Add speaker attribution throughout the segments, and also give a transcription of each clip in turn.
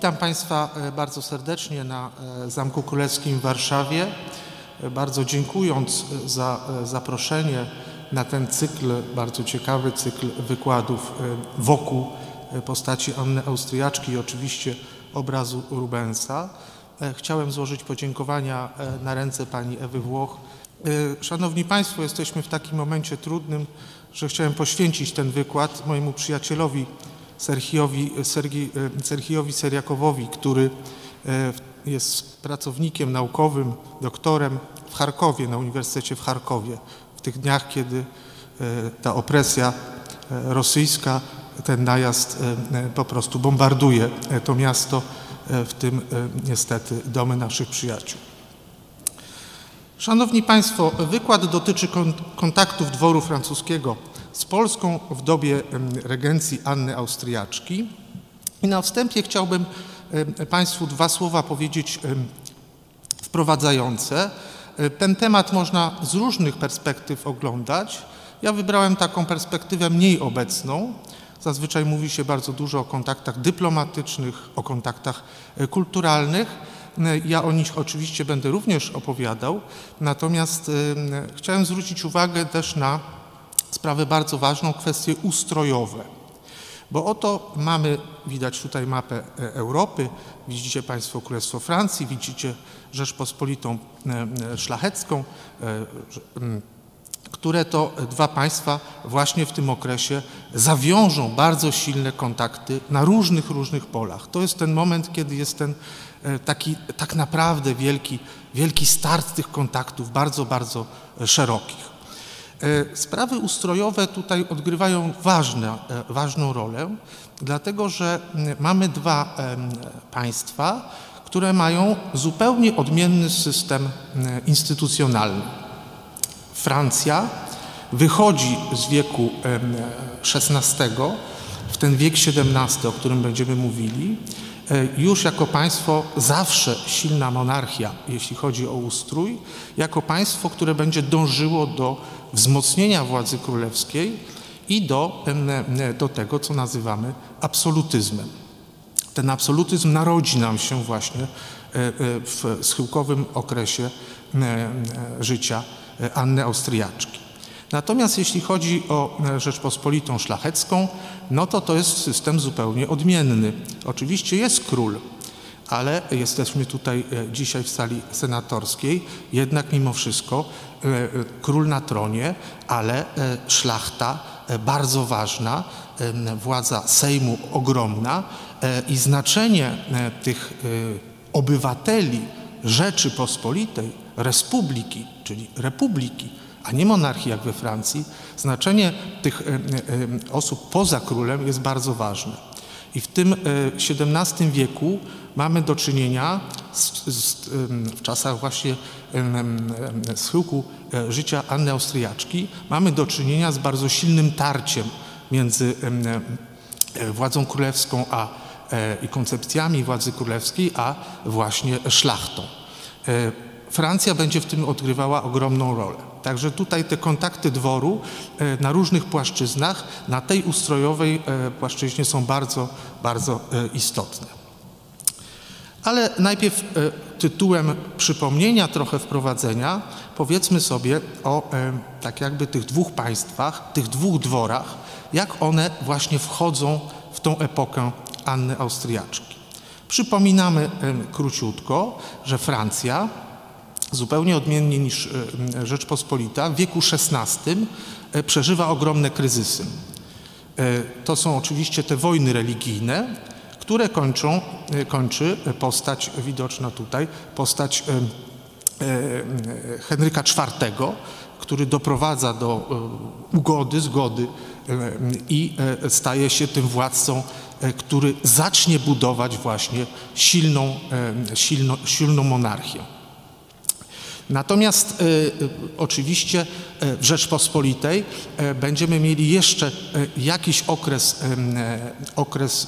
Speaker 1: Witam Państwa e, bardzo serdecznie na e, Zamku Królewskim w Warszawie. E, bardzo dziękując za zaproszenie na ten cykl, bardzo ciekawy cykl wykładów wokół postaci Anny Austriaczki i oczywiście obrazu Rubensa. Chciałem złożyć podziękowania na ręce pani Ewy Włoch. Szanowni Państwo, jesteśmy w takim momencie trudnym, że chciałem poświęcić ten wykład mojemu przyjacielowi Serhiowi, Sergi, e, Serhijowi Seriakowowi, który e, jest pracownikiem naukowym, doktorem w Charkowie, na Uniwersytecie w Charkowie. W tych dniach, kiedy e, ta opresja rosyjska, ten najazd po prostu bombarduje to miasto, w tym niestety domy naszych przyjaciół. Szanowni Państwo, wykład dotyczy kontaktów dworu francuskiego z Polską w dobie regencji Anny Austriaczki. I na wstępie chciałbym Państwu dwa słowa powiedzieć wprowadzające. E, ten temat można z różnych perspektyw oglądać. Ja wybrałem taką perspektywę mniej obecną. Zazwyczaj mówi się bardzo dużo o kontaktach dyplomatycznych, o kontaktach e, kulturalnych. E, ja o nich oczywiście będę również opowiadał, natomiast chciałem zwrócić uwagę też na sprawę bardzo ważną, kwestie ustrojowe. Bo oto mamy, widać tutaj mapę Europy, widzicie Państwo Królestwo Francji, widzicie Rzeczpospolitą e, e, Szlachecką, które to dwa państwa właśnie w tym okresie zawiążą bardzo silne kontakty na różnych, różnych polach. To jest ten moment, kiedy jest ten taki tak naprawdę wielki, wielki start tych kontaktów, bardzo, bardzo szerokich. E, sprawy ustrojowe tutaj odgrywają ważne, e, ważną rolę, dlatego że mamy dwa państwa, które mają zupełnie odmienny system instytucjonalny. Francja wychodzi z wieku XVI w ten wiek XVII, o którym będziemy mówili, e, już jako państwo zawsze silna monarchia, jeśli chodzi o ustrój, jako państwo, które będzie dążyło do wzmocnienia władzy królewskiej i do, do tego, co nazywamy absolutyzmem. Ten absolutyzm narodzi nam się właśnie e, e, w schyłkowym okresie e, życia Anny Austriaczki. Natomiast jeśli chodzi o Rzeczpospolitą Szlachecką, no to to jest system zupełnie odmienny. Oczywiście jest król, ale jesteśmy tutaj dzisiaj w sali senatorskiej, jednak mimo wszystko król na tronie, ale szlachta bardzo ważna, władza Sejmu ogromna i znaczenie tych obywateli Rzeczypospolitej, Republiki, czyli republiki, a nie monarchii jak we Francji, znaczenie tych osób poza królem jest bardzo ważne. I w tym XVII wieku mamy do czynienia z, z, w czasach właśnie schyłku e, życia Anny Austriaczki, mamy do czynienia z bardzo silnym tarciem między e, władzą królewską a, e, i koncepcjami władzy królewskiej, a właśnie szlachtą. Francja będzie w tym odgrywała ogromną rolę. Także tutaj te kontakty dworu na różnych płaszczyznach, na tej ustrojowej płaszczyźnie są bardzo, bardzo istotne. Ale najpierw e, tytułem przypomnienia, trochę wprowadzenia, powiedzmy sobie o e, tak jakby tych dwóch państwach, tych dwóch dworach, jak one właśnie wchodzą w tą epokę Anny Austriaczki. Przypominamy e, króciutko, że Francja, zupełnie odmiennie niż Rzeczpospolita, w wieku XVI przeżywa ogromne kryzysy. To są oczywiście te wojny religijne, które kończą, e, kończy postać widoczna tutaj, postać e, e, Henryka IV, który doprowadza do ugody, zgody i staje się tym władcą, który zacznie budować właśnie silną, silną, silną monarchię. Natomiast oczywiście w Rzeczpospolitej będziemy mieli jeszcze jakiś okres, okres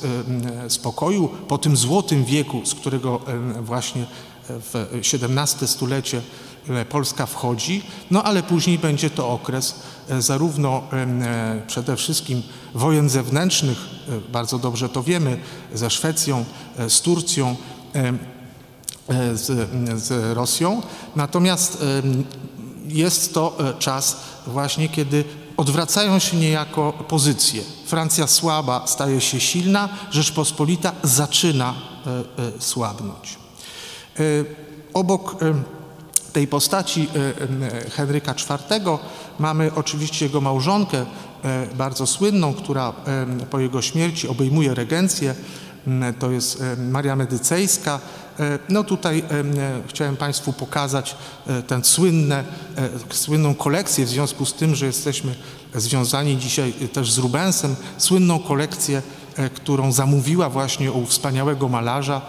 Speaker 1: spokoju po tym złotym wieku, z którego właśnie w XVII stulecie Polska wchodzi, no ale później będzie to okres zarówno przede wszystkim wojen zewnętrznych, bardzo dobrze to wiemy, ze Szwecją, z Turcją, z, z Rosją, natomiast jest to czas właśnie, kiedy odwracają się niejako pozycje. Francja słaba staje się silna, Rzeczpospolita zaczyna słabnąć. Obok tej postaci Henryka IV mamy oczywiście jego małżonkę, bardzo słynną, która po jego śmierci obejmuje regencję. To jest Maria Medycejska. No tutaj chciałem Państwu pokazać tę słynne, słynną kolekcję w związku z tym, że jesteśmy związani dzisiaj też z Rubensem, słynną kolekcję, którą zamówiła właśnie u wspaniałego malarza,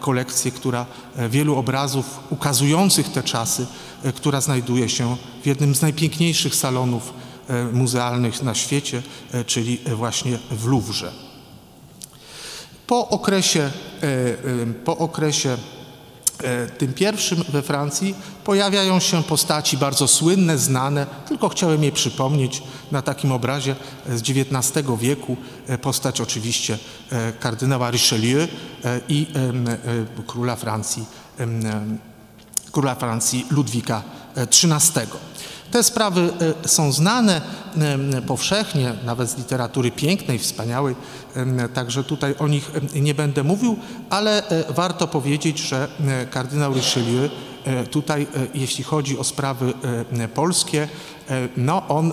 Speaker 1: kolekcję, która wielu obrazów ukazujących te czasy, która znajduje się w jednym z najpiękniejszych salonów muzealnych na świecie, czyli właśnie w Luwrze. Po okresie, po okresie tym pierwszym we Francji pojawiają się postaci bardzo słynne, znane, tylko chciałem je przypomnieć na takim obrazie z XIX wieku. Postać oczywiście kardynała Richelieu i króla Francji, króla Francji Ludwika XIII. Te sprawy są znane powszechnie, nawet z literatury pięknej, wspaniałej, także tutaj o nich nie będę mówił, ale warto powiedzieć, że kardynał Richelieu tutaj, jeśli chodzi o sprawy polskie, no on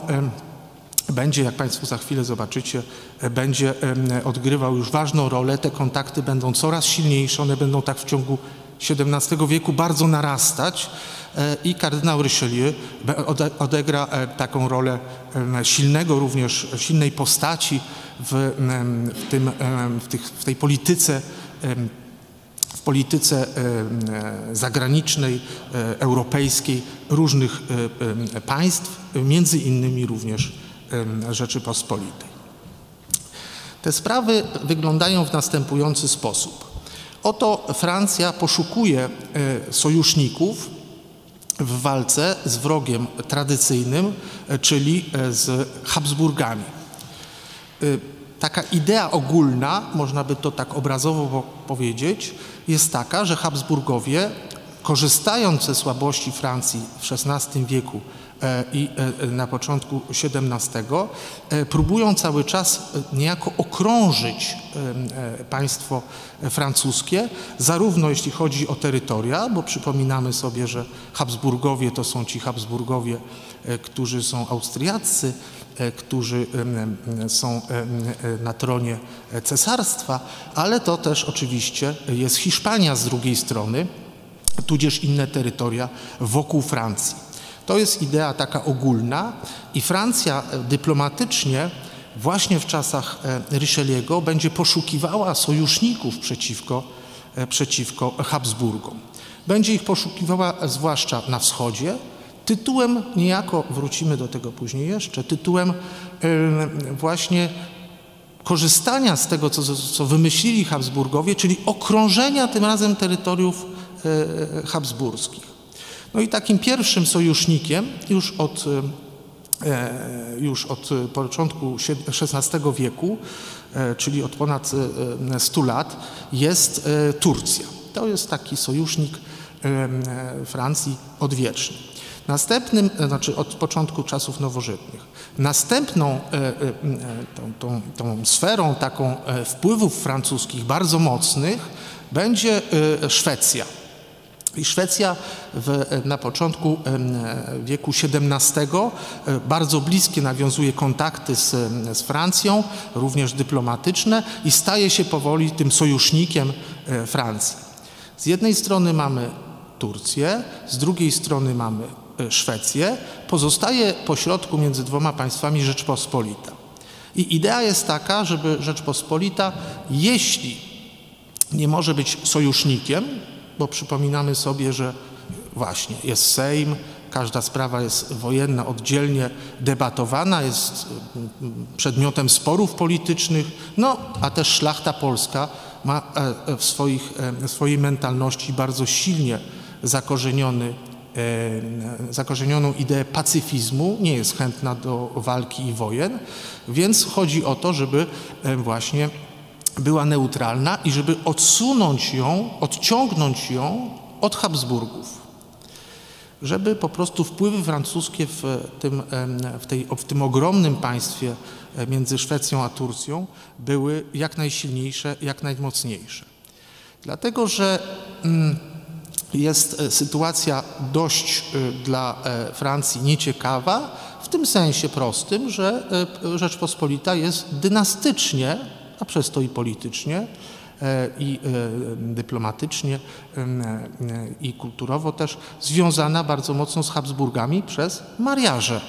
Speaker 1: będzie, jak Państwo za chwilę zobaczycie, będzie odgrywał już ważną rolę. Te kontakty będą coraz silniejsze, one będą tak w ciągu XVII wieku bardzo narastać i kardynał Richelieu odegra taką rolę silnego również, silnej postaci w, w, tym, w, tych, w tej polityce w polityce zagranicznej, europejskiej różnych państw, między innymi również Rzeczypospolitej. Te sprawy wyglądają w następujący sposób. Oto Francja poszukuje sojuszników w walce z wrogiem tradycyjnym, czyli z Habsburgami. Taka idea ogólna, można by to tak obrazowo powiedzieć, jest taka, że Habsburgowie, korzystając ze słabości Francji w XVI wieku i na początku XVII, próbują cały czas niejako okrążyć państwo francuskie, zarówno jeśli chodzi o terytoria, bo przypominamy sobie, że Habsburgowie to są ci Habsburgowie, którzy są austriaccy, którzy są na tronie cesarstwa, ale to też oczywiście jest Hiszpania z drugiej strony, tudzież inne terytoria wokół Francji. To jest idea taka ogólna i Francja dyplomatycznie właśnie w czasach Richelieu'ego będzie poszukiwała sojuszników przeciwko, przeciwko Habsburgom. Będzie ich poszukiwała zwłaszcza na wschodzie, tytułem niejako, wrócimy do tego później jeszcze, tytułem właśnie korzystania z tego, co, co wymyślili Habsburgowie, czyli okrążenia tym razem terytoriów habsburskich. No i takim pierwszym sojusznikiem już od, już od początku XVI wieku, czyli od ponad 100 lat, jest Turcja. To jest taki sojusznik Francji odwieczny. Następnym, znaczy od początku czasów nowożytnych. Następną tą, tą, tą sferą taką wpływów francuskich bardzo mocnych będzie Szwecja. I Szwecja w, na początku wieku XVII bardzo bliskie nawiązuje kontakty z, z, Francją, również dyplomatyczne i staje się powoli tym sojusznikiem Francji. Z jednej strony mamy Turcję, z drugiej strony mamy Szwecję, pozostaje pośrodku między dwoma państwami Rzeczpospolita. I idea jest taka, żeby Rzeczpospolita, jeśli nie może być sojusznikiem, bo przypominamy sobie, że właśnie jest Sejm, każda sprawa jest wojenna oddzielnie debatowana, jest przedmiotem sporów politycznych, no a też szlachta polska ma w, swoich, w swojej mentalności bardzo silnie zakorzeniony zakorzenioną ideę pacyfizmu, nie jest chętna do walki i wojen, więc chodzi o to, żeby właśnie była neutralna i żeby odsunąć ją, odciągnąć ją od Habsburgów. Żeby po prostu wpływy francuskie w tym, w, tej, w tym ogromnym państwie między Szwecją a Turcją były jak najsilniejsze, jak najmocniejsze. Dlatego, że mm, jest sytuacja dość dla Francji nieciekawa, w tym sensie prostym, że Rzeczpospolita jest dynastycznie a przez to i politycznie, e, i e, dyplomatycznie, e, i kulturowo też związana bardzo mocno z Habsburgami przez mariaże.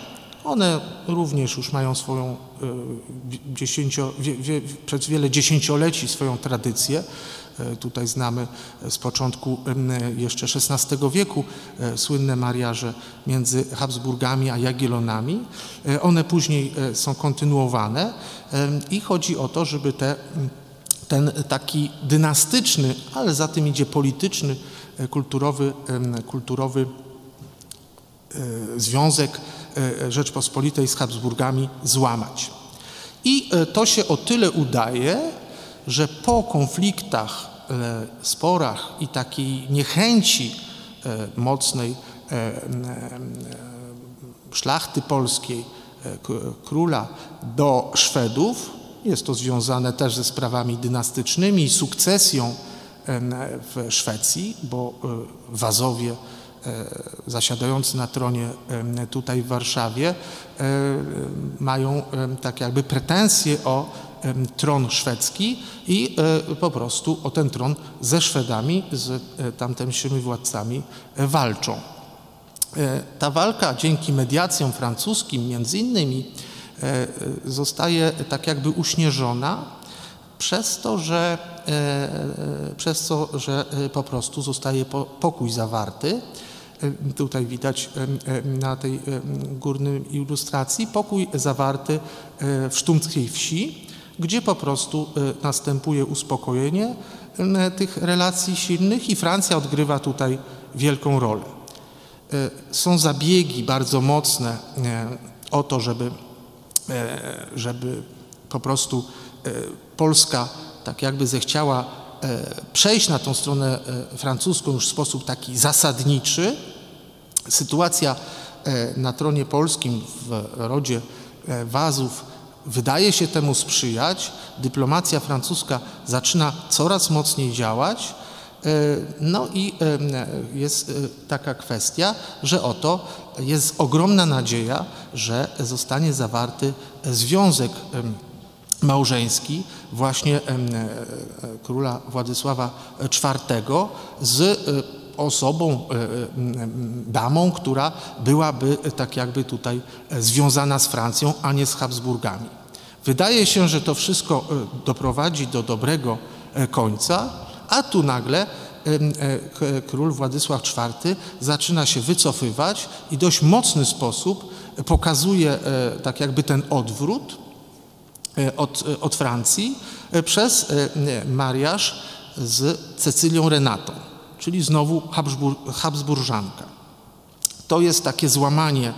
Speaker 1: One również już mają swoją dziesięcio, wie, wie, przez wiele dziesięcioleci swoją tradycję. Tutaj znamy z początku jeszcze XVI wieku słynne mariaże między Habsburgami a Jagiellonami. One później są kontynuowane i chodzi o to, żeby te, ten taki dynastyczny, ale za tym idzie polityczny, e, kulturowy, kulturowy e, związek e, Rzeczpospolitej z Habsburgami złamać. I to się o tyle udaje, że po konfliktach, sporach i takiej niechęci mocnej szlachty polskiej E, króla do Szwedów. Jest to związane też ze sprawami dynastycznymi i sukcesją w Szwecji, bo e, Wazowie e, zasiadający na tronie tutaj w Warszawie mają tak jakby pretensje o tron szwedzki i po prostu o ten tron ze Szwedami, z tamtejszymi władcami walczą. E, ta walka dzięki mediacjom francuskim między innymi e, zostaje tak jakby uśnieżona przez to, że, e, przez to, że po prostu zostaje pokój zawarty. Tutaj widać na tej górnej ilustracji pokój zawarty w sztumskiej wsi, gdzie po prostu następuje uspokojenie tych relacji silnych i Francja odgrywa tutaj wielką rolę. E, są zabiegi bardzo mocne o to, żeby, żeby po prostu Polska tak jakby zechciała przejść na tą stronę francuską już w sposób taki zasadniczy. Sytuacja na tronie polskim w rodzie Wazów wydaje się temu sprzyjać. Dyplomacja francuska zaczyna coraz mocniej działać. E, no i e, jest e, taka kwestia, że oto jest ogromna nadzieja, że zostanie zawarty związek małżeński właśnie króla Władysława IV z osobą, damą, która byłaby tak jakby tutaj związana z Francją, a nie z Habsburgami. Wydaje się, że to wszystko doprowadzi do dobrego końca, a tu nagle e, król Władysław IV zaczyna się wycofywać i dość mocny sposób pokazuje e, tak jakby ten odwrót e, od, od Francji przez mariaż z Cecylią Renatą, czyli znowu Habsbur Habsburżanka. To jest takie złamanie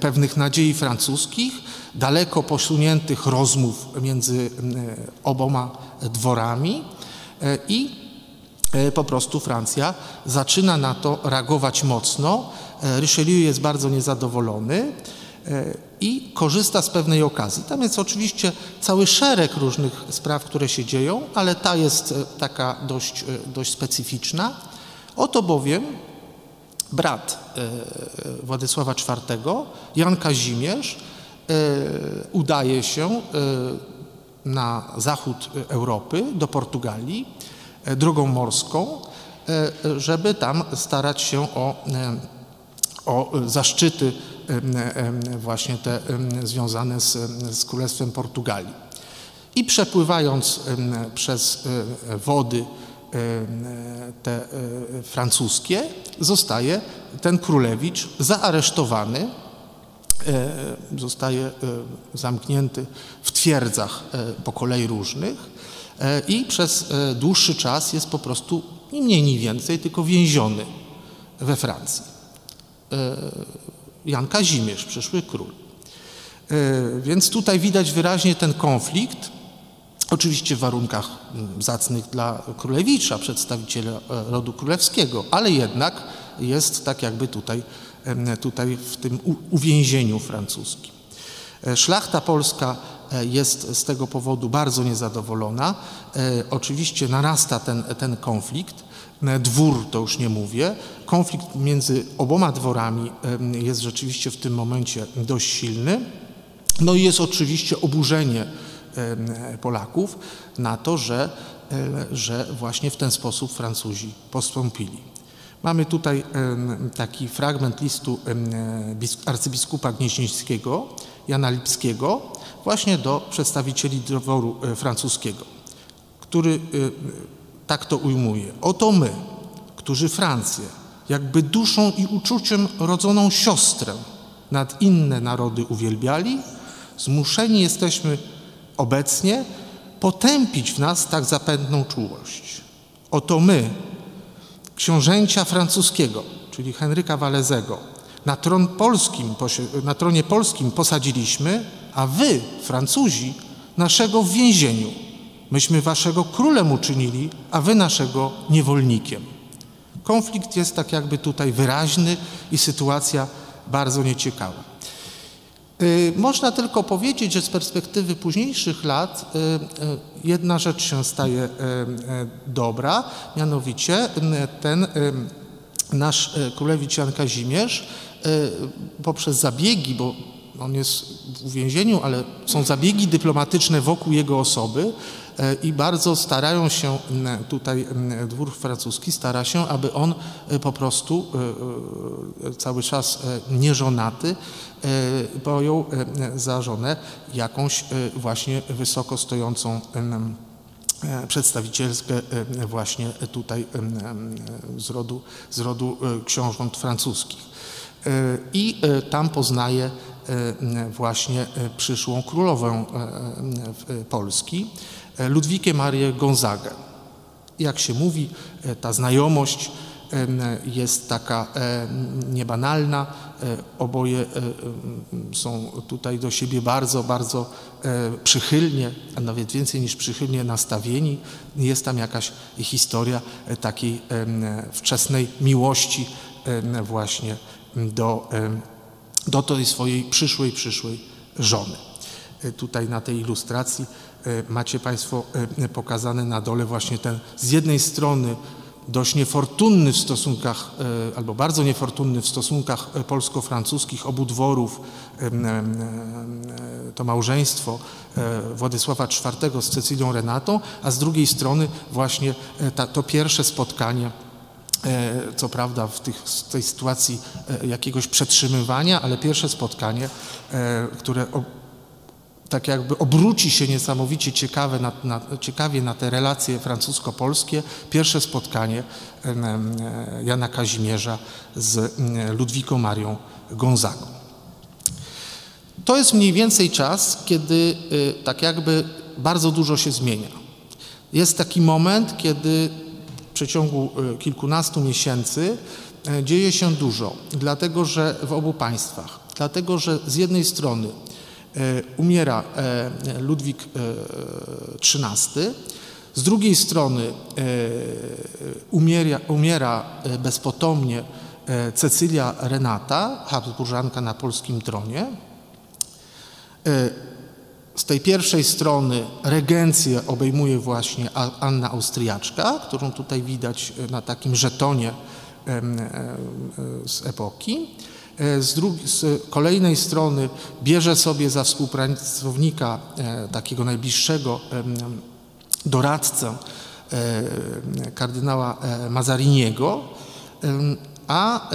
Speaker 1: pewnych nadziei francuskich, daleko posuniętych rozmów między oboma dworami, E, i e, po prostu Francja zaczyna na to reagować mocno. E, Richelieu jest bardzo niezadowolony i korzysta z pewnej okazji. Tam jest oczywiście cały szereg różnych spraw, które się dzieją, ale ta jest taka dość, dość specyficzna. Oto bowiem brat Władysława IV, Jan Kazimierz, udaje się na zachód Europy, do Portugalii, e, drogą morską, e, żeby tam starać się o, e, o zaszczyty właśnie te związane z, z Królestwem Portugalii. I przepływając przez wody te francuskie, zostaje ten królewicz zaaresztowany, zostaje zamknięty w twierdzach po kolei różnych i przez dłuższy czas jest po prostu nie mniej, ni więcej, tylko więziony we Francji. Jan Kazimierz, przyszły król. Więc tutaj widać wyraźnie ten konflikt, oczywiście w warunkach mm, zacnych dla królewicza, przedstawiciela e, rodu królewskiego, ale jednak jest tak jakby tutaj, tutaj w tym uwięzieniu francuskim. E, szlachta polska e, jest z tego powodu bardzo niezadowolona. Oczywiście narasta ten, ten konflikt. Dwór to już nie mówię. Konflikt między oboma dworami jest rzeczywiście w tym momencie dość silny. No i jest oczywiście oburzenie Polaków na to, że, że właśnie w ten sposób Francuzi postąpili. Mamy tutaj taki fragment listu arcybiskupa gnieźnieńskiego, Jana Lipskiego, właśnie do przedstawicieli dworu e, francuskiego, który e, tak to ujmuje. Oto my, którzy Francję, jakby duszą i uczuciem rodzoną siostrę nad inne narody uwielbiali, zmuszeni jesteśmy obecnie potępić w nas tak zapędną czułość. Oto my, książęcia francuskiego, czyli Henryka Walezego, na, tron polskim, na tronie polskim posadziliśmy, a wy, Francuzi, naszego w więzieniu. Myśmy waszego królem uczynili, a wy naszego niewolnikiem. Konflikt jest tak jakby tutaj wyraźny i sytuacja bardzo nieciekawa. Y, można tylko powiedzieć, że z perspektywy późniejszych lat y, y, jedna rzecz się staje dobra, mianowicie ten nasz królewicz Jan Kazimierz poprzez zabiegi, bo on jest w więzieniu, ale są zabiegi dyplomatyczne wokół jego osoby i bardzo starają się, tutaj dwór francuski stara się, aby on po prostu cały czas nieżonaty pojął za żonę jakąś właśnie wysoko stojącą przedstawicielskę właśnie tutaj z rodu, z rodu książąt francuskich. I tam poznaje właśnie przyszłą królową Polski, Ludwikę Marię Gonzagę. Jak się mówi, ta znajomość jest taka niebanalna. Oboje są tutaj do siebie bardzo, bardzo przychylnie, a nawet więcej niż przychylnie nastawieni. Jest tam jakaś historia takiej wczesnej miłości właśnie do, do tej swojej przyszłej, przyszłej żony. Tutaj na tej ilustracji macie Państwo pokazane na dole właśnie ten z jednej strony dość niefortunny w stosunkach, e, albo bardzo niefortunny w stosunkach e, polsko-francuskich obu dworów e, to małżeństwo Władysława IV z Cecylią Renatą, a z drugiej strony właśnie ta, to pierwsze spotkanie co prawda w, tych, w tej sytuacji jakiegoś przetrzymywania, ale pierwsze spotkanie, które tak jakby obróci się niesamowicie ciekawe na, na, ciekawie na te relacje francusko-polskie. Pierwsze spotkanie Jana Kazimierza z Ludwiką Marią Gonzagą. To jest mniej więcej czas, kiedy tak jakby bardzo dużo się zmienia. Jest taki moment, kiedy przeciągu y, kilkunastu miesięcy y, dzieje się dużo, dlatego że w obu państwach, dlatego że z jednej strony E, umiera e, Ludwik XIII, e, z drugiej strony umiera, umiera bezpotomnie Cecylia Renata, Habsburżanka na polskim tronie. Z tej pierwszej strony regencję obejmuje właśnie Anna Austriaczka, którą tutaj widać na takim żetonie z epoki. E, z, drugiej, z kolejnej strony bierze sobie za współpracownika e, takiego najbliższego doradcę e, kardynała Mazariniego, a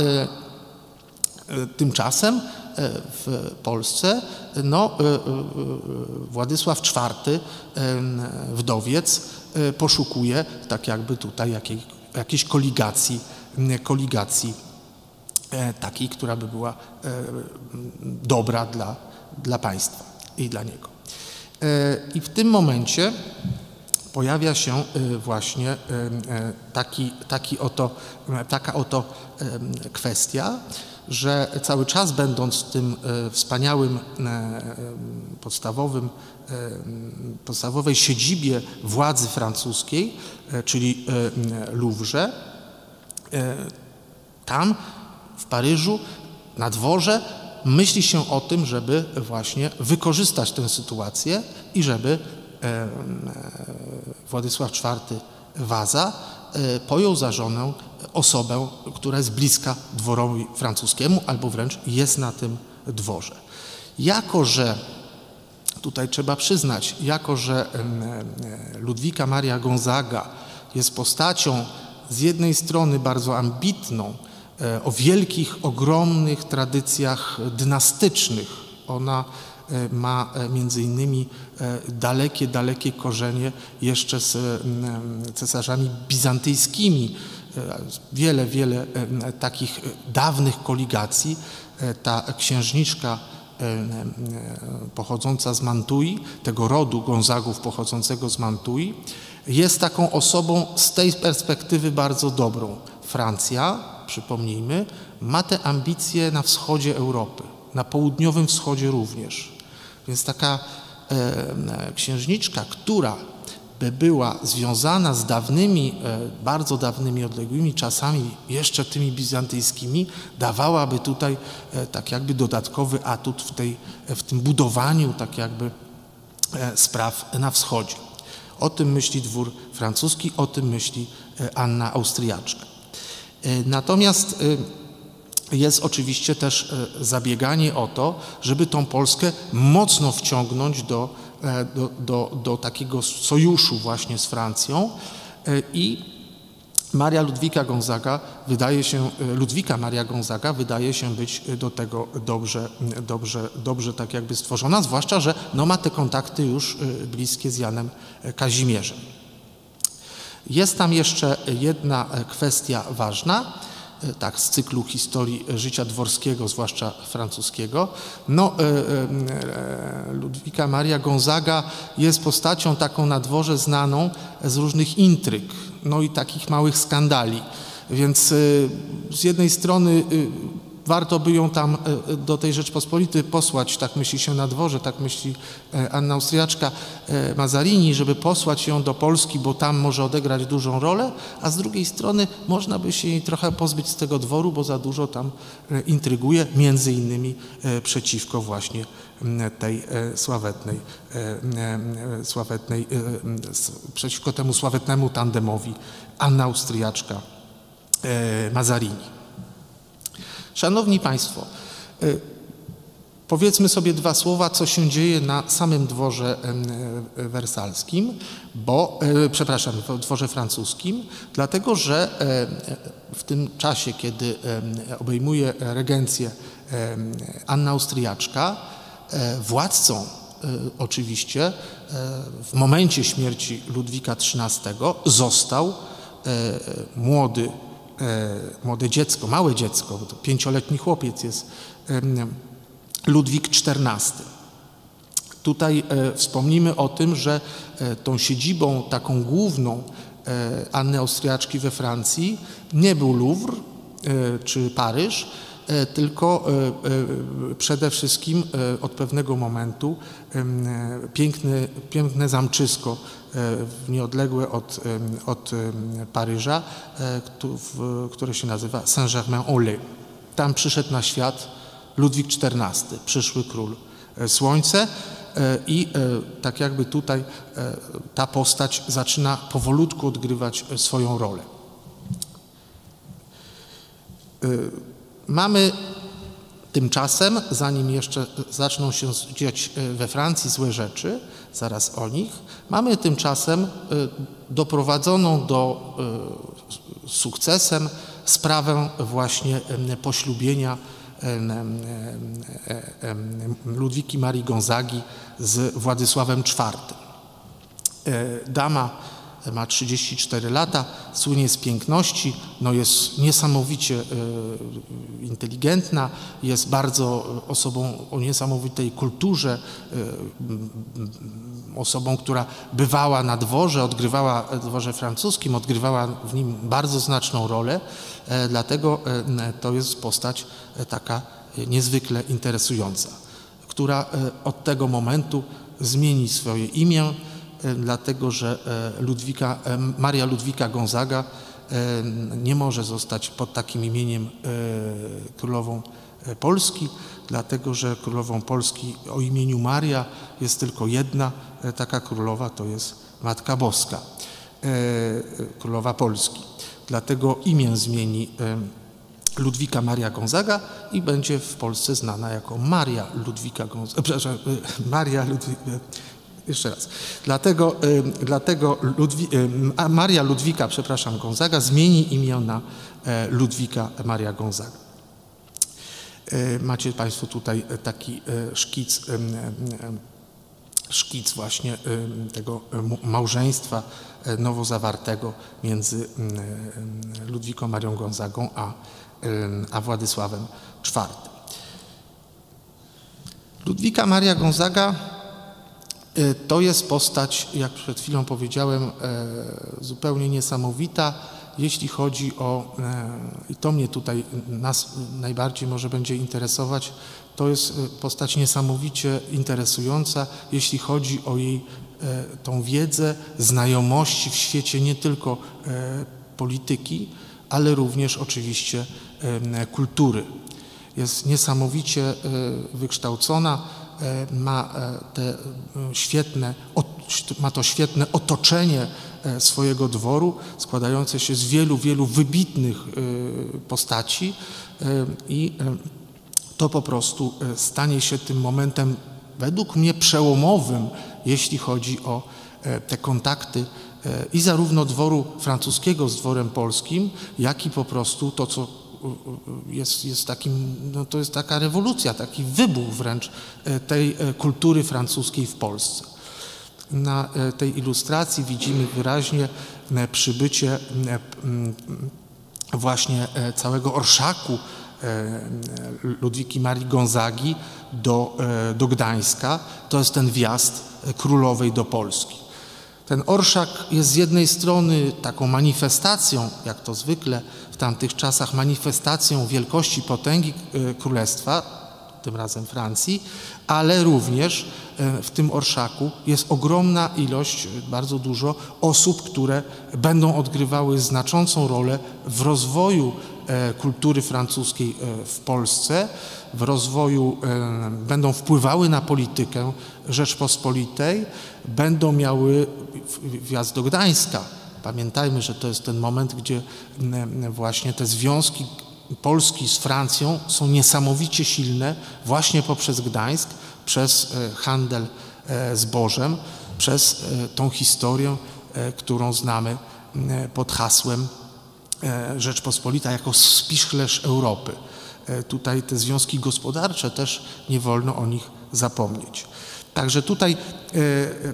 Speaker 1: tymczasem w Polsce no, Władysław IV, wdowiec, poszukuje tak jakby tutaj jakiej, jakiejś koligacji, koligacji takiej, która by była dobra dla, dla państwa i dla niego. I w tym momencie pojawia się właśnie taki, taki oto, taka oto kwestia, że cały czas będąc tym wspaniałym podstawowym, podstawowej siedzibie władzy francuskiej, czyli Louvre, tam w Paryżu na dworze myśli się o tym, żeby właśnie wykorzystać tę sytuację i żeby Władysław IV Waza pojął za żonę osobę, która jest bliska dworowi francuskiemu albo wręcz jest na tym dworze. Jako, że tutaj trzeba przyznać, jako, że Ludwika Maria Gonzaga jest postacią z jednej strony bardzo ambitną, o wielkich, ogromnych tradycjach dynastycznych. Ona ma między innymi dalekie, dalekie korzenie jeszcze z cesarzami bizantyjskimi. Wiele, wiele takich dawnych koligacji. Ta księżniczka pochodząca z Mantui, tego rodu Gonzagów pochodzącego z Mantui, jest taką osobą z tej perspektywy bardzo dobrą. Francja, przypomnijmy, ma te ambicje na wschodzie Europy, na południowym wschodzie również. Więc taka e, księżniczka, która by była związana z dawnymi, e, bardzo dawnymi, odległymi czasami, jeszcze tymi bizantyjskimi, dawałaby tutaj e, tak jakby dodatkowy atut w, tej, w tym budowaniu tak jakby e, spraw na wschodzie. O tym myśli dwór francuski, o tym myśli Anna Austriaczka. Natomiast jest oczywiście też zabieganie o to, żeby tą Polskę mocno wciągnąć do E, do, do, do takiego sojuszu właśnie z Francją e, i Maria Ludwika Gonzaga wydaje się, e, Ludwika Maria Gonzaga wydaje się być do tego dobrze, dobrze, dobrze tak jakby stworzona, zwłaszcza, że no ma te kontakty już bliskie z Janem Kazimierzem. Jest tam jeszcze jedna kwestia ważna, tak, z cyklu historii życia dworskiego, zwłaszcza francuskiego. No, e, e, Ludwika Maria Gonzaga jest postacią taką na dworze znaną z różnych intryg, no i takich małych skandali. Więc z jednej strony warto by ją tam e, do tej Rzeczpospolitej posłać, tak myśli się na dworze, tak myśli e, Anna Austriaczka e, Mazarini, żeby posłać ją do Polski, bo tam może odegrać dużą rolę, a z drugiej strony można by się jej trochę pozbyć z tego dworu, bo za dużo tam intryguje, między innymi przeciwko właśnie tej sławetnej, sławetnej przeciwko temu sławetnemu tandemowi Anna Austriaczka Mazarini. Szanowni Państwo, y, powiedzmy sobie dwa słowa, co się dzieje na samym dworze e, wersalskim, bo, e, przepraszam, w dworze francuskim, dlatego że e, w tym czasie, kiedy obejmuje regencję Anna Austriaczka, władcą oczywiście w momencie śmierci Ludwika XIII został młody młode dziecko, małe dziecko, bo to pięcioletni chłopiec jest Ludwik XIV. Tutaj e, wspomnimy o tym, że e, tą siedzibą taką główną Anny Austriaczki we Francji nie był Louvre czy Paryż, tylko przede wszystkim od pewnego momentu piękne zamczysko nieodległe od, od Paryża, e, które się nazywa Saint-Germain-en-Laye. Tam przyszedł na świat Ludwik XIV, przyszły król e, Słońce e, i tak jakby tutaj ta postać zaczyna powolutku odgrywać swoją rolę. Mamy Tymczasem, zanim jeszcze zaczną się dziać e, we Francji złe rzeczy, zaraz o nich, mamy tymczasem e, doprowadzoną do e, sukcesem sprawę właśnie poślubienia Ludwiki Marii Gonzagi z Władysławem IV. Dama ma 34 lata, słynie z piękności, no jest niesamowicie inteligentna, jest bardzo osobą o niesamowitej kulturze, osobą, która bywała na dworze, odgrywała dworze francuskim, odgrywała w nim bardzo znaczną rolę, dlatego to jest postać taka niezwykle interesująca, która od tego momentu zmieni swoje imię, dlatego że Ludwika, Maria Ludwika Gonzaga nie może zostać pod takim imieniem królową Polski, dlatego że królową Polski o imieniu Maria jest tylko jedna taka królowa, to jest Matka Boska, królowa Polski. Dlatego imię zmieni Ludwika Maria Gonzaga i będzie w Polsce znana jako Maria Ludwika Gonzaga, przepraszam, Maria Ludwika, jeszcze raz. Dlatego, dlatego Ludwi, Maria Ludwika, przepraszam, Gonzaga zmieni imię na Ludwika Maria Gonzaga. Macie Państwo tutaj taki szkic, szkic właśnie tego małżeństwa nowo zawartego między Ludwiką Marią Gonzagą a, a Władysławem IV. Ludwika Maria Gonzaga to jest postać, jak przed chwilą powiedziałem, zupełnie niesamowita, jeśli chodzi o, i to mnie tutaj nas najbardziej może będzie interesować, to jest postać niesamowicie interesująca, jeśli chodzi o jej tą wiedzę, znajomości w świecie nie tylko polityki, ale również oczywiście kultury. Jest niesamowicie wykształcona, ma, te świetne, ma to świetne otoczenie swojego dworu, składające się z wielu, wielu wybitnych postaci i to po prostu stanie się tym momentem według mnie przełomowym, jeśli chodzi o te kontakty i zarówno dworu francuskiego z dworem polskim, jak i po prostu to, co jest, jest takim, no to jest taka rewolucja, taki wybuch wręcz tej kultury francuskiej w Polsce. Na tej ilustracji widzimy wyraźnie przybycie właśnie całego orszaku Ludwiki Marii Gonzagi do, do Gdańska. To jest ten wjazd królowej do Polski. Ten orszak jest z jednej strony taką manifestacją, jak to zwykle w tamtych czasach, manifestacją wielkości, potęgi królestwa, tym razem Francji, ale również w tym orszaku jest ogromna ilość, bardzo dużo osób, które będą odgrywały znaczącą rolę w rozwoju kultury francuskiej w Polsce, w rozwoju, będą wpływały na politykę Rzeczpospolitej, będą miały wjazd do Gdańska. Pamiętajmy, że to jest ten moment, gdzie właśnie te związki Polski z Francją są niesamowicie silne właśnie poprzez Gdańsk, przez handel zbożem, przez tą historię, którą znamy pod hasłem Rzeczpospolita jako spichlerz Europy. Tutaj te związki gospodarcze też nie wolno o nich zapomnieć. Także tutaj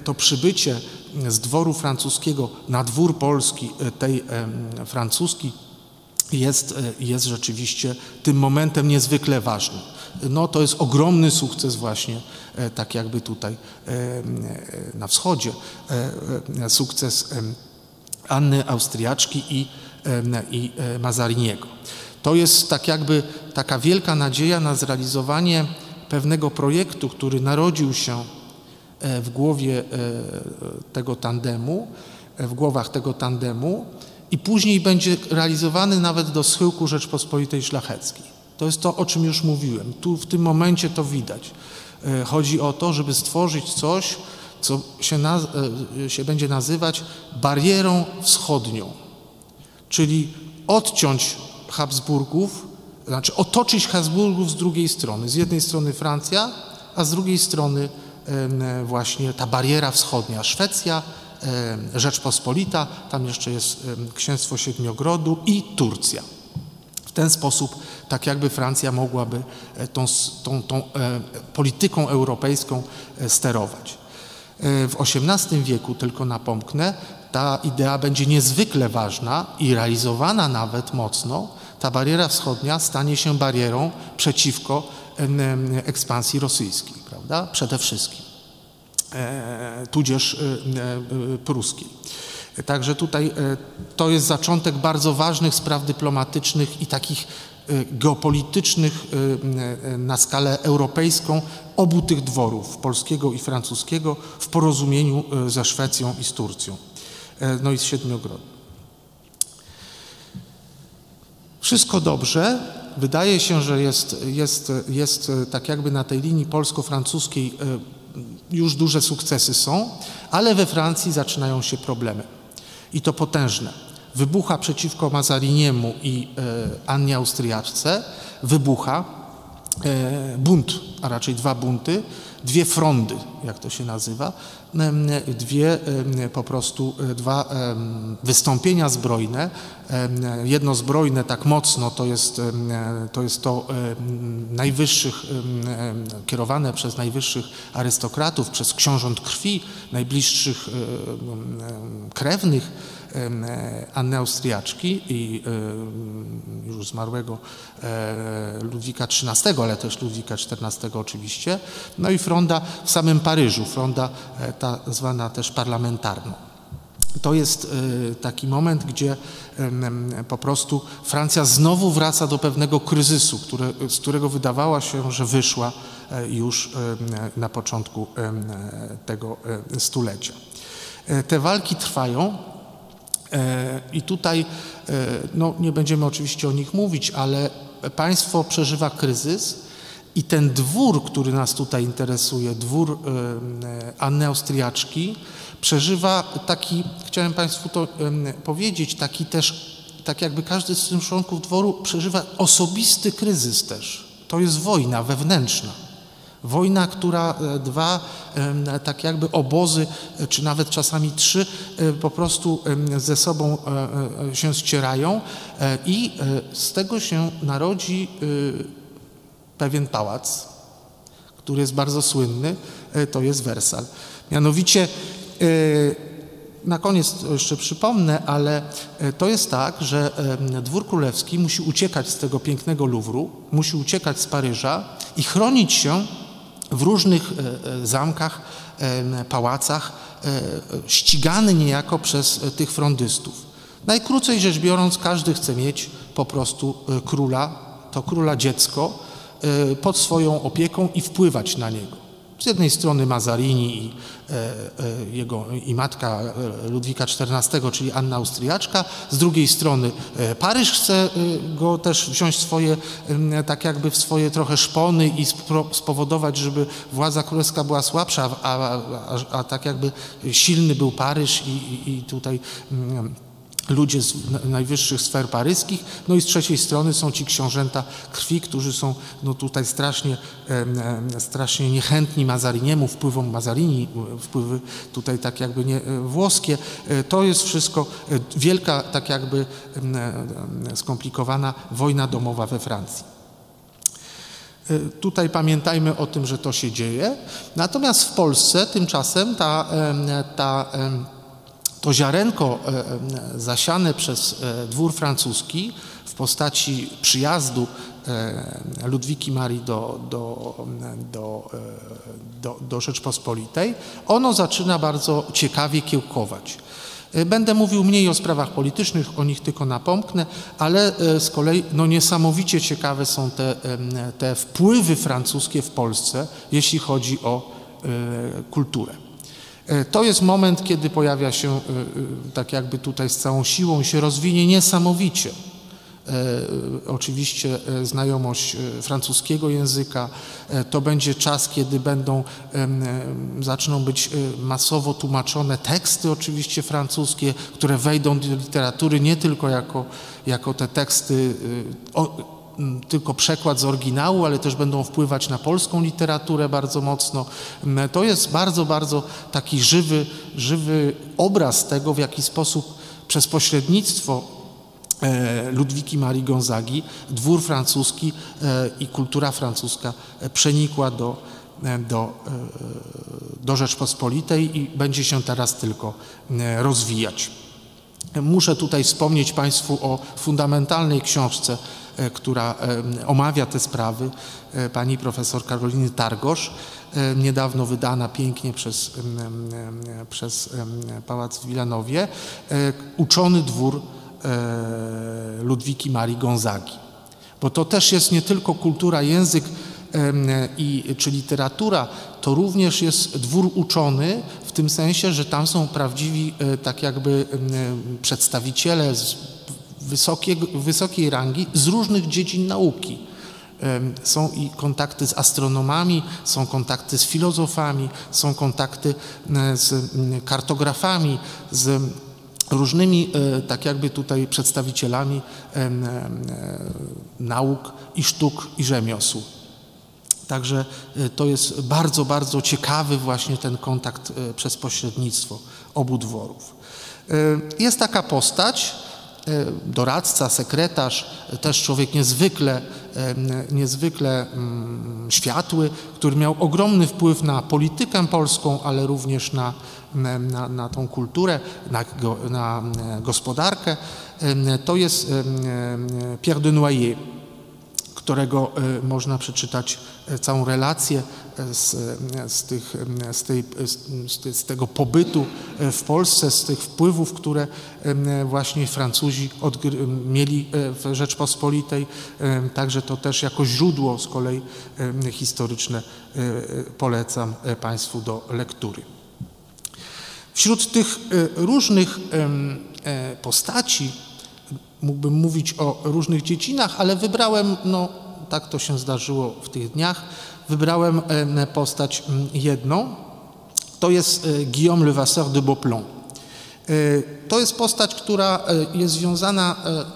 Speaker 1: to przybycie z dworu francuskiego na dwór polski, tej francuski, jest, jest rzeczywiście tym momentem niezwykle ważnym. No to jest ogromny sukces właśnie, tak jakby tutaj na wschodzie, sukces Anny Austriaczki i, i Mazariniego. To jest tak jakby taka wielka nadzieja na zrealizowanie pewnego projektu, który narodził się w głowie tego tandemu, w głowach tego tandemu i później będzie realizowany nawet do schyłku Rzeczpospolitej Szlacheckiej. To jest to, o czym już mówiłem. Tu w tym momencie to widać. Chodzi o to, żeby stworzyć coś, co się, się będzie nazywać barierą wschodnią, czyli odciąć Habsburgów, znaczy otoczyć Habsburgów z drugiej strony. Z jednej strony Francja, a z drugiej strony właśnie ta bariera wschodnia, Szwecja, Rzeczpospolita, tam jeszcze jest Księstwo Siedmiogrodu i Turcja. W ten sposób tak jakby Francja mogłaby tą, tą, tą polityką europejską sterować. W XVIII wieku, tylko napomknę, ta idea będzie niezwykle ważna i realizowana nawet mocno, ta bariera wschodnia stanie się barierą przeciwko ekspansji rosyjskiej, prawda? Przede wszystkim. E, tudzież pruskiej. Także tutaj to jest zaczątek bardzo ważnych spraw dyplomatycznych i takich geopolitycznych na skalę europejską obu tych dworów, polskiego i francuskiego, w porozumieniu ze Szwecją i z Turcją, no i z Siedmiogrodem. Wszystko dobrze. Wydaje się, że jest, jest, jest tak jakby na tej linii polsko-francuskiej już duże sukcesy są, ale we Francji zaczynają się problemy i to potężne. Wybucha przeciwko Mazariniemu i Annie Austriaczce, wybucha bunt, a raczej dwa bunty, dwie frondy, jak to się nazywa, dwie po prostu dwa wystąpienia zbrojne. Jedno zbrojne tak mocno to jest to, jest to najwyższych, kierowane przez najwyższych arystokratów, przez książąt krwi, najbliższych krewnych Anny Austriaczki i już zmarłego Ludwika XIII, ale też Ludwika XIV oczywiście, no i fronda w samym Paryżu, fronda ta zwana też parlamentarną. To jest taki moment, gdzie po prostu Francja znowu wraca do pewnego kryzysu, które, z którego wydawała się, że wyszła już na początku tego stulecia. Te walki trwają i tutaj no, nie będziemy oczywiście o nich mówić, ale państwo przeżywa kryzys i ten dwór, który nas tutaj interesuje, dwór Anny Austriaczki, przeżywa taki, chciałem Państwu to powiedzieć, taki też, tak jakby każdy z członków dworu przeżywa osobisty kryzys też. To jest wojna wewnętrzna. Wojna, która dwa tak jakby obozy, czy nawet czasami trzy, po prostu ze sobą się ścierają i z tego się narodzi pewien pałac, który jest bardzo słynny, to jest Wersal. Mianowicie na koniec jeszcze przypomnę, ale to jest tak, że dwór królewski musi uciekać z tego pięknego Luwru, musi uciekać z Paryża i chronić się w różnych zamkach, pałacach, ścigany niejako przez tych frondystów. Najkrócej rzecz biorąc, każdy chce mieć po prostu króla, to króla dziecko, pod swoją opieką i wpływać na niego. Z jednej strony Mazarini i, jego, i matka Ludwika XIV, czyli Anna Austriaczka, z drugiej strony Paryż chce go też wziąć swoje, tak jakby w swoje trochę szpony i spowodować, żeby władza królewska była słabsza, a, a, a, a tak jakby silny był Paryż i, i tutaj ludzie z najwyższych sfer paryskich, no i z trzeciej strony są ci książęta krwi, którzy są no tutaj strasznie, strasznie niechętni Mazariniemu, wpływom Mazarini, wpływy tutaj tak jakby nie, włoskie. To jest wszystko wielka, tak jakby skomplikowana wojna domowa we Francji. Tutaj pamiętajmy o tym, że to się dzieje. Natomiast w Polsce tymczasem ta, ta to ziarenko zasiane przez dwór francuski w postaci przyjazdu Ludwiki Marii do, do, do, do, do Rzeczpospolitej, ono zaczyna bardzo ciekawie kiełkować. Będę mówił mniej o sprawach politycznych, o nich tylko napomknę, ale z kolei no, niesamowicie ciekawe są te, te wpływy francuskie w Polsce, jeśli chodzi o kulturę. To jest moment, kiedy pojawia się tak jakby tutaj z całą siłą się rozwinie niesamowicie. Oczywiście znajomość francuskiego języka. To będzie czas, kiedy będą, zaczną być masowo tłumaczone teksty oczywiście francuskie, które wejdą do literatury nie tylko jako, jako te teksty tylko przekład z oryginału, ale też będą wpływać na polską literaturę bardzo mocno. To jest bardzo, bardzo taki żywy, żywy obraz tego, w jaki sposób przez pośrednictwo Ludwiki Marii Gonzagi dwór francuski i kultura francuska przenikła do, do, do Rzeczpospolitej i będzie się teraz tylko rozwijać. Muszę tutaj wspomnieć Państwu o fundamentalnej książce, która omawia te sprawy, pani profesor Karoliny Targosz, niedawno wydana pięknie przez, przez Pałac w Wilanowie, Uczony dwór Ludwiki Marii Gonzagi. Bo to też jest nie tylko kultura, język i, czy literatura, to również jest dwór uczony w tym sensie, że tam są prawdziwi tak jakby przedstawiciele wysokiej, wysokiej rangi z różnych dziedzin nauki. Są i kontakty z astronomami, są kontakty z filozofami, są kontakty z kartografami, z różnymi tak jakby tutaj przedstawicielami nauk i sztuk i rzemiosł. Także to jest bardzo, bardzo ciekawy właśnie ten kontakt przez pośrednictwo obu dworów. Jest taka postać, doradca, sekretarz, też człowiek niezwykle, niezwykle światły, który miał ogromny wpływ na politykę polską, ale również na, na, na tą kulturę, na, na gospodarkę. To jest Pierre de Noyer którego można przeczytać całą relację z, z, tych, z, tej, z, tego pobytu w Polsce, z tych wpływów, które właśnie Francuzi mieli w Rzeczpospolitej. Także to też jako źródło z kolei historyczne polecam Państwu do lektury. Wśród tych różnych postaci, mógłbym mówić o różnych dziedzinach, ale wybrałem, no tak to się zdarzyło w tych dniach, wybrałem postać jedną. To jest Guillaume Levasseur de Beauplan. To jest postać, która jest związana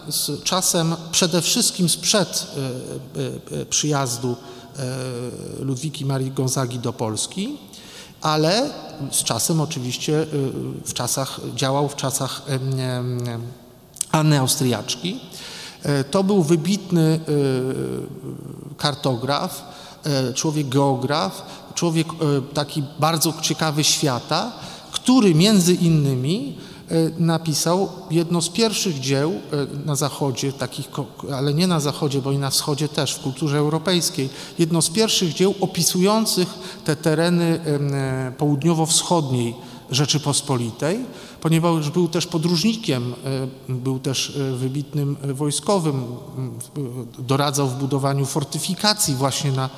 Speaker 1: z czasem przede wszystkim sprzed przyjazdu Ludwiki Marii Gonzagi do Polski, ale z czasem oczywiście w czasach, działał w czasach Anny Austriaczki. To był wybitny kartograf, człowiek geograf, człowiek taki bardzo ciekawy świata, który między innymi napisał jedno z pierwszych dzieł na zachodzie, takich, ale nie na zachodzie, bo i na wschodzie też, w kulturze europejskiej, jedno z pierwszych dzieł opisujących te tereny południowo-wschodniej Rzeczypospolitej, ponieważ był też podróżnikiem, był też wybitnym wojskowym, doradzał w budowaniu fortyfikacji właśnie na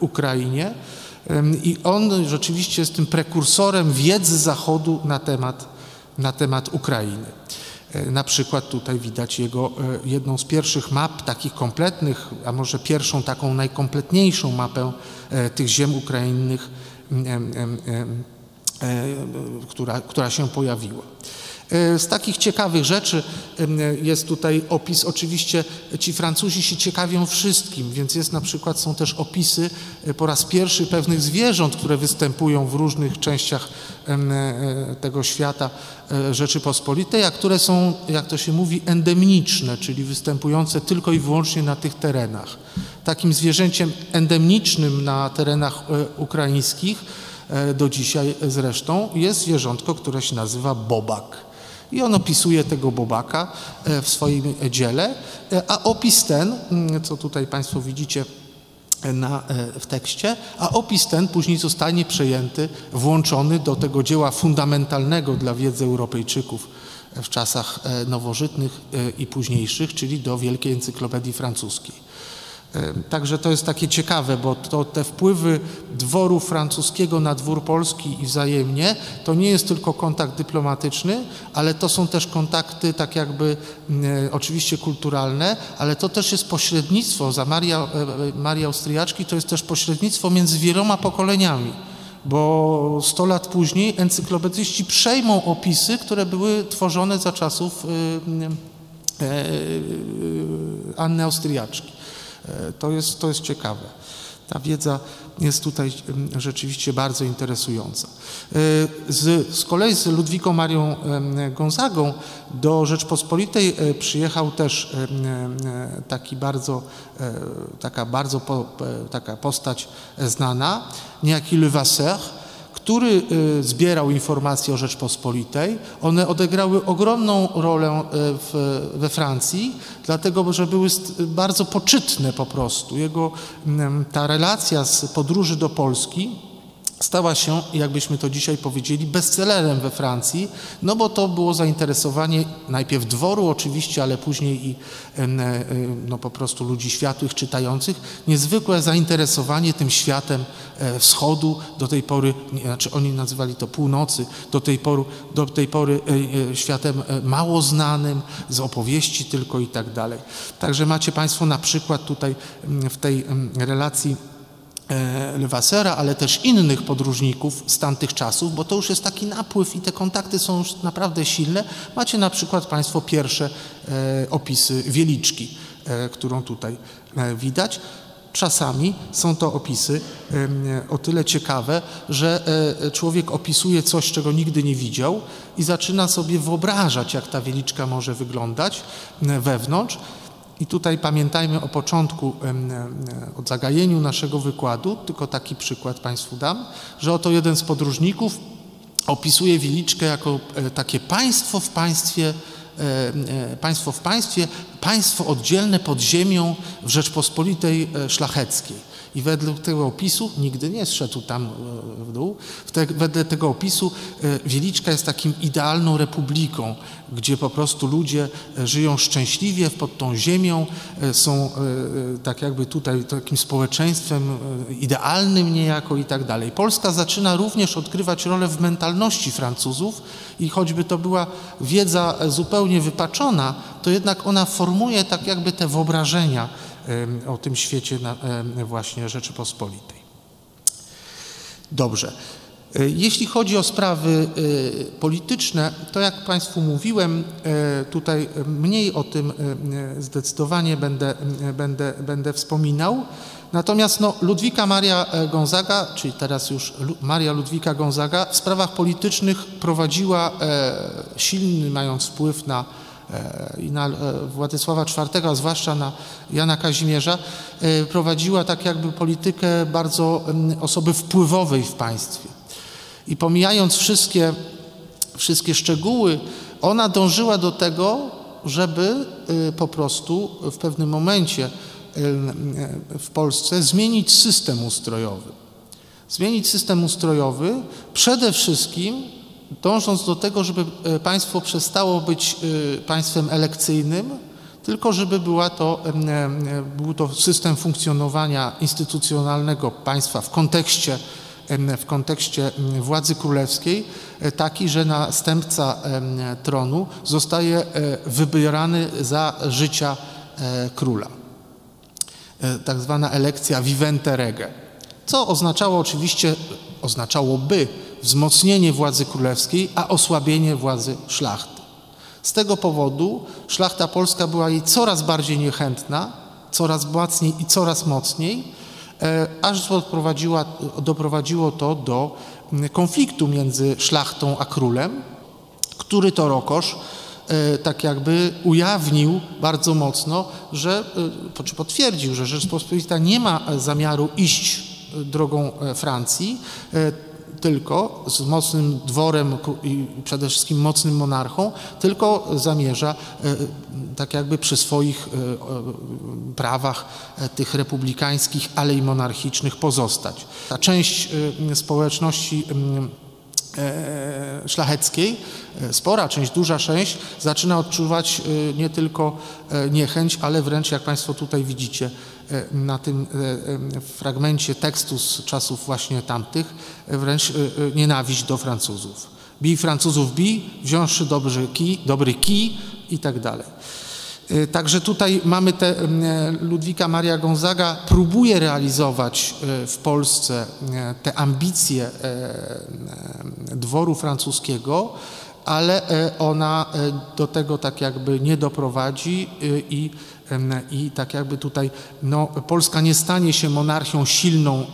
Speaker 1: Ukrainie i on rzeczywiście jest tym prekursorem wiedzy Zachodu na temat, na temat Ukrainy. Na przykład tutaj widać jego jedną z pierwszych map takich kompletnych, a może pierwszą taką najkompletniejszą mapę tych ziem ukrainnych która, która się pojawiła. Z takich ciekawych rzeczy jest tutaj opis, oczywiście ci Francuzi się ciekawią wszystkim, więc jest na przykład, są też opisy po raz pierwszy pewnych zwierząt, które występują w różnych częściach tego świata Rzeczypospolitej, a które są, jak to się mówi, endemiczne, czyli występujące tylko i wyłącznie na tych terenach. Takim zwierzęciem endemicznym na terenach ukraińskich do dzisiaj zresztą, jest zwierzątko, które się nazywa bobak. I on opisuje tego bobaka w swoim dziele, a opis ten, co tutaj Państwo widzicie na, w tekście, a opis ten później zostanie przejęty, włączony do tego dzieła fundamentalnego dla wiedzy Europejczyków w czasach nowożytnych i późniejszych, czyli do Wielkiej Encyklopedii Francuskiej. Także to jest takie ciekawe, bo to te wpływy dworu francuskiego na dwór polski i wzajemnie, to nie jest tylko kontakt dyplomatyczny, ale to są też kontakty tak jakby e, oczywiście kulturalne, ale to też jest pośrednictwo za Maria, e, Marii Austriaczki, to jest też pośrednictwo między wieloma pokoleniami bo 100 lat później encyklopedyści przejmą opisy, które były tworzone za czasów Anny Austriaczki. To jest, to jest ciekawe. ta wiedza jest tutaj rzeczywiście bardzo interesująca. Z, z kolei z Ludwiką Marią Gonzagą do Rzeczpospolitej przyjechał też taki bardzo, taka bardzo taka postać znana, niejaki Levasseur, który y, zbierał informacje o Rzeczpospolitej. One odegrały ogromną rolę y, w, we Francji, dlatego że były bardzo poczytne po prostu. Jego mm, ta relacja z podróży do Polski stała się, jakbyśmy to dzisiaj powiedzieli, bestsellerem we Francji, no bo to było zainteresowanie najpierw dworu oczywiście, ale później i e, no po prostu ludzi światłych, czytających, niezwykłe zainteresowanie tym światem e, wschodu, do tej pory, znaczy oni nazywali to północy, do tej pory, do tej pory e, światem mało znanym, z opowieści tylko i tak dalej. Także macie Państwo na przykład tutaj w tej relacji E, Levassera, ale też innych podróżników z tamtych czasów, bo to już jest taki napływ i te kontakty są już naprawdę silne. Macie na przykład Państwo pierwsze e, opisy Wieliczki, e, którą tutaj widać. Czasami są to opisy o tyle ciekawe, że człowiek opisuje coś, czego nigdy nie widział i zaczyna sobie wyobrażać, jak ta wieliczka może wyglądać wewnątrz i tutaj pamiętajmy o początku, o zagajeniu naszego wykładu, tylko taki przykład Państwu dam, że oto jeden z podróżników opisuje Wiliczkę jako e, takie państwo w państwie, e, e, państwo w państwie, państwo oddzielne pod ziemią w Rzeczpospolitej Szlacheckiej. I wedle tego opisu, nigdy nie zszedł tam e, w dół, wedle tego opisu e, Wieliczka jest takim idealną republiką, gdzie po prostu ludzie e, żyją szczęśliwie pod tą ziemią, są tak jakby tutaj takim społeczeństwem idealnym niejako i tak dalej. Polska zaczyna również odgrywać rolę w mentalności Francuzów i choćby to była wiedza zupełnie wypaczona, to jednak ona formuje tak jakby te wyobrażenia, o tym świecie właśnie Rzeczypospolitej. Dobrze. E, jeśli chodzi o sprawy e, polityczne, to jak Państwu mówiłem, e, tutaj mniej o tym zdecydowanie będę, będę, będę wspominał. Natomiast no, Ludwika Maria Gonzaga, czyli teraz już Maria Ludwika Gonzaga, w sprawach politycznych prowadziła silny, mając wpływ na i na e, Władysława IV, a zwłaszcza na Jana Kazimierza, e, prowadziła tak jakby politykę bardzo osoby wpływowej w państwie. I pomijając wszystkie, wszystkie szczegóły, ona dążyła do tego, żeby e, po prostu w pewnym momencie w Polsce zmienić system ustrojowy. Zmienić system ustrojowy przede wszystkim dążąc do tego, żeby e, państwo przestało być e, państwem elekcyjnym, tylko żeby była to, e, był to system funkcjonowania instytucjonalnego państwa w kontekście, w kontekście władzy królewskiej taki, że następca tronu zostaje wybierany za życia króla. Tak zwana elekcja vivente rege, co oznaczało oczywiście, oznaczałoby wzmocnienie władzy królewskiej, a osłabienie władzy szlachty. Z tego powodu szlachta polska była jej coraz bardziej niechętna, coraz mocniej i coraz mocniej, e, aż doprowadziło to do konfliktu między szlachtą a królem, który to Rokosz e, tak jakby ujawnił bardzo mocno, że, e, czy potwierdził, że Rzeczpospolita nie ma zamiaru iść drogą Francji, tylko z mocnym dworem i przede wszystkim mocnym monarchą, tylko zamierza e, tak jakby przy swoich e, prawach e, tych republikańskich, ale i monarchicznych pozostać. Ta część społeczności szlacheckiej, spora część, duża część zaczyna odczuwać nie tylko niechęć, ale wręcz jak Państwo tutaj widzicie, na tym e, e, fragmencie tekstu z czasów właśnie tamtych wręcz nienawiść do Francuzów. Bij Francuzów, bij, wziąwszy dobry kij, dobry kij i tak dalej. Także tutaj mamy te, Ludwika Maria Gonzaga próbuje realizować w Polsce te ambicje dworu francuskiego, ale ona do tego tak jakby nie doprowadzi i, i tak jakby tutaj no, Polska nie stanie się monarchią silną,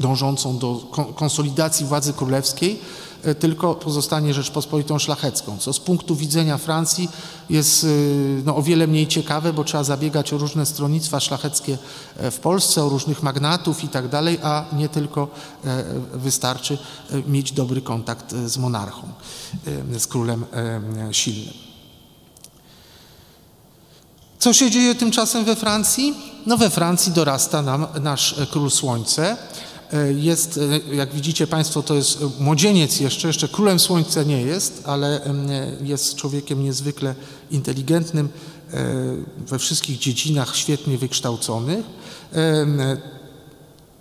Speaker 1: dążącą do konsolidacji władzy królewskiej, E, tylko pozostanie Rzeczpospolitą Szlachecką, co z punktu widzenia Francji jest e, no, o wiele mniej ciekawe, bo trzeba zabiegać o różne stronnictwa szlacheckie e, w Polsce, o różnych magnatów i tak dalej, a nie tylko wystarczy mieć dobry kontakt z monarchą, z królem silnym. Co się dzieje tymczasem we Francji? No we Francji dorasta nam nasz król Słońce, E, jest, e, jak widzicie Państwo, to jest młodzieniec jeszcze, jeszcze królem słońca nie jest, ale jest człowiekiem niezwykle inteligentnym, e, we wszystkich dziedzinach świetnie wykształconych.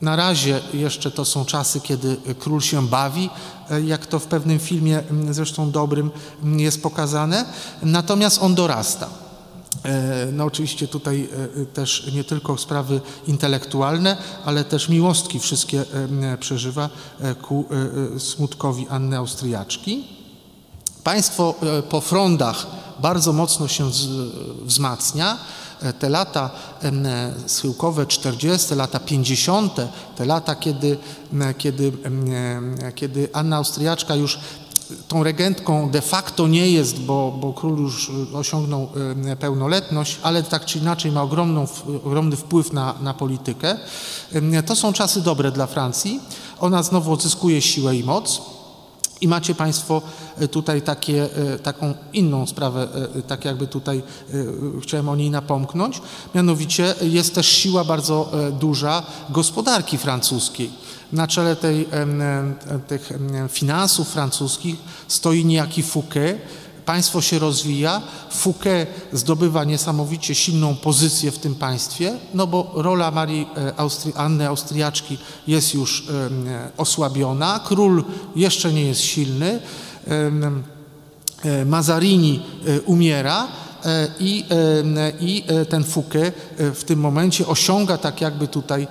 Speaker 1: Na razie jeszcze to są czasy, kiedy król się bawi, jak to w pewnym filmie, zresztą dobrym, jest pokazane, natomiast on dorasta. E, no oczywiście tutaj e, też nie tylko sprawy intelektualne, ale też miłostki wszystkie e, przeżywa ku smutkowi Anny Austriaczki. Państwo po frondach bardzo mocno się wzmacnia. Te lata schyłkowe 40, lata 50, te lata, kiedy, kiedy, kiedy Anna Austriaczka już tą regentką de facto nie jest, bo, bo król już osiągnął e, pełnoletność, ale tak czy inaczej ma ogromną, ogromny wpływ na, na politykę. E, to są czasy dobre dla Francji. Ona znowu odzyskuje siłę i moc. I macie Państwo e, tutaj takie, taką inną sprawę, tak jakby tutaj chciałem o niej napomknąć. Mianowicie jest też siła bardzo duża gospodarki francuskiej. Na czele tej, tych finansów francuskich stoi niejaki Fouquet. Państwo się rozwija. Fouquet zdobywa niesamowicie silną pozycję w tym państwie, no bo rola Marii e, Austri Anny Austriaczki jest już osłabiona. Król jeszcze nie jest silny. E, Mazarini e, umiera E, i, e, i e, ten Fouquet w tym momencie osiąga tak jakby tutaj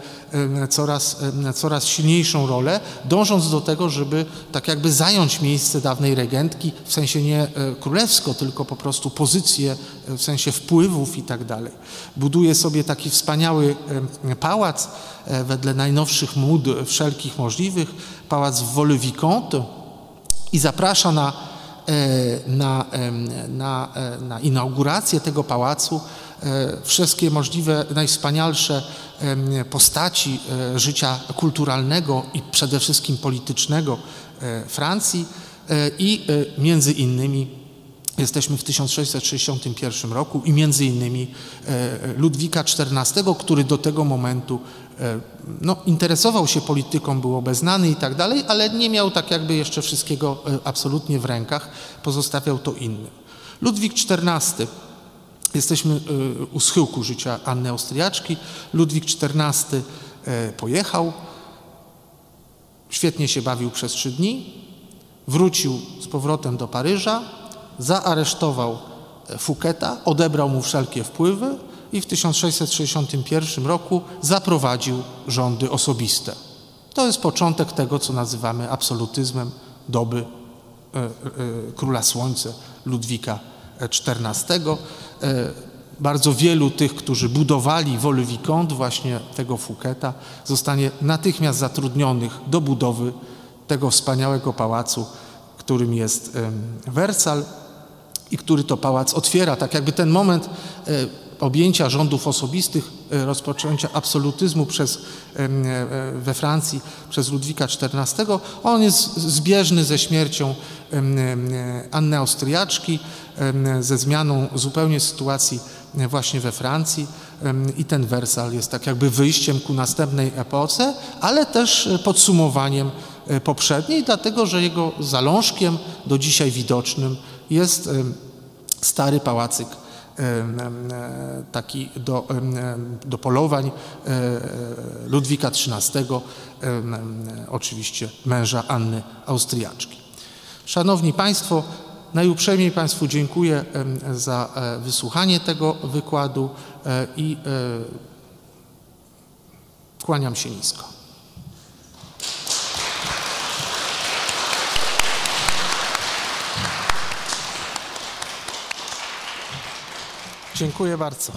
Speaker 1: coraz, coraz silniejszą rolę, dążąc do tego, żeby tak jakby zająć miejsce dawnej regentki, w sensie nie królewsko, tylko po prostu pozycję w sensie wpływów i tak dalej. Buduje sobie taki wspaniały pałac wedle najnowszych mód wszelkich możliwych, pałac w Vaux-le-Vicomte i zaprasza na E, na, na, e, na inaugurację tego pałacu e, wszystkie możliwe, najwspanialsze postaci życia kulturalnego i przede wszystkim politycznego Francji i między innymi Jesteśmy w 1661 roku i między innymi Ludwika XIV, który do tego momentu E, no, interesował się polityką, był obeznany i tak dalej, ale nie miał tak jakby jeszcze wszystkiego e, absolutnie w rękach, pozostawiał to innym. Ludwik XIV, jesteśmy e, u schyłku życia Anny Austriaczki, Ludwik XIV pojechał, świetnie się bawił przez trzy dni, wrócił z powrotem do Paryża, zaaresztował Fouqueta, odebrał mu wszelkie wpływy, i w 1661 roku zaprowadził rządy osobiste. To jest początek tego, co nazywamy absolutyzmem doby e, e, króla Słońca Ludwika XIV. E, bardzo wielu tych, którzy budowali Vicomte, właśnie tego Fouqueta, zostanie natychmiast zatrudnionych do budowy tego wspaniałego pałacu, którym jest Wersal i który to pałac otwiera. Tak jakby ten moment objęcia rządów osobistych, e, rozpoczęcia absolutyzmu przez, e, we Francji przez Ludwika XIV, on jest zbieżny ze śmiercią Anny Austriaczki, ze zmianą zupełnie sytuacji właśnie we Francji. I ten Wersal jest tak jakby wyjściem ku następnej epoce, ale też podsumowaniem e, poprzedniej, dlatego że jego zalążkiem do dzisiaj widocznym jest stary pałacyk taki do, do polowań e, Ludwika XIII, oczywiście męża Anny Austriaczki. Szanowni Państwo, najuprzejmiej Państwu dziękuję za e, wysłuchanie tego wykładu e, i kłaniam się nisko. Dziękuję bardzo.